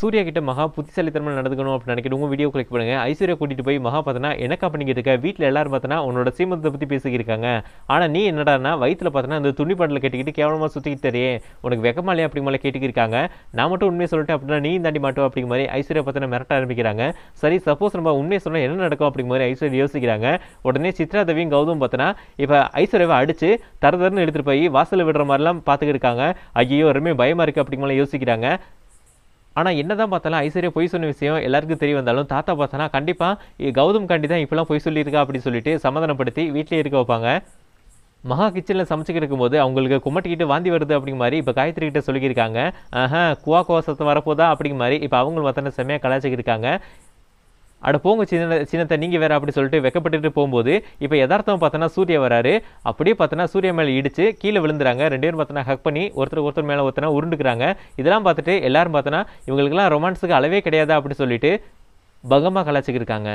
சூர்யா கிட்ட மகா புத்திசாலித்தனமாக நடந்துக்கணும் அப்படின்னு நினைக்கிட்டு உங்கள் வீடியோ கிளிக் பண்ணுங்க. ஐஸ்வர்யா கூட்டிட்டு போய் மகா பார்த்தனா என்னக்கா பண்ணிக்கிட்டு இருக்க வீட்டில் எல்லாரும் பார்த்தனா உன்னோட சீமந்தத்தை பற்றி பேசிக்கிருக்காங்க. ஆனால் நீ என்னடான்னா வயிற்றுல பார்த்தனா அந்த துணி பாட்டில் கட்டிக்கிட்டு கேவலமாக சுற்றிக்கிட்டு தெரியே. உனக்கு வெக்கமாலே அப்படி மேலே கேட்டுக்கிருக்காங்க. நான் மட்டும் உண்மையை சொல்லிட்டு அப்படின்னா நீ தாண்டி மாட்டோம் அப்படிங்கிற மாதிரி ஐஸ்வர்யா பார்த்தனா மிரட்ட ஆரம்பிக்கிறாங்க. சரி சப்போஸ் நம்ம உண்மையை சொன்னால் என்ன நடக்கும் அப்படிங்கிற மாதிரி ஐஸ்வர்யா யோசிக்கிறாங்க. உடனே சித்ரா தேவியும் கௌதம் பார்த்தனா இப்போ ஐஸ்வர்யாவை அடிச்சு தர தரன்னு எடுத்துகிட்டு போய் வாசலில் விடுற மாதிரிலாம் பார்த்துக்கிட்டு இருக்காங்க. ஐயோ ரொம்ப பயமாக இருக்குது அப்படிங்கிற யோசிக்கிறாங்க. ஆனால் என்னதான் பார்த்தாலும் ஐஸ்வர்யா பொய் சொன்ன விஷயம் எல்லாருக்கும் தெரிய வந்தாலும் தாத்தா பார்த்தனா கண்டிப்பாக கௌதம் காண்டி தான் இப்பெல்லாம் பொய் சொல்லியிருக்கா அப்படின்னு சொல்லிட்டு சமாதானப்படுத்தி வீட்டிலே இருக்க வைப்பாங்க. மகா கிச்சனில் சமைச்சிக்கிட்டு இருக்கும்போது அவங்களுக்கு குமட்டிக்கிட்டு வாந்தி வருது அப்படிங்கிற மாதிரி இப்போ காயத்ரி கிட்ட சொல்லியிருக்காங்க ஆஹா குவா குவா சத்தம் வரப்போதா அப்படிங்கிற மாதிரி இப்போ அவங்களும் பார்த்தோன்னா செம்மையாக கலாச்சிக்கிட்டு இருக்காங்க. அட போங்க சின்ன சின்னத்தை நீங்கள் வேறு அப்படி சொல்லிட்டு வெக்கப்பட்டுட்டு போகும்போது இப்போ எதார்த்தம் பார்த்தோன்னா சூரிய வராரு. அப்படியே பார்த்தோன்னா சூரிய மேலே இடிச்சு கீழே விழுந்துறாங்க. ரெண்டு பேரும் பார்த்தோன்னா ஹக் பண்ணி ஒருத்தர் ஒருத்தர் மேலே ஒருத்தனா உருண்டுக்கிறாங்க. இதெல்லாம் பார்த்துட்டு எல்லாரும் பார்த்தோன்னா இவங்களுக்குலாம் ரொமான்ஸுக்கு அளவே கிடையாதா அப்படி சொல்லிட்டு பகமாக கலாச்சிக்கிருக்காங்க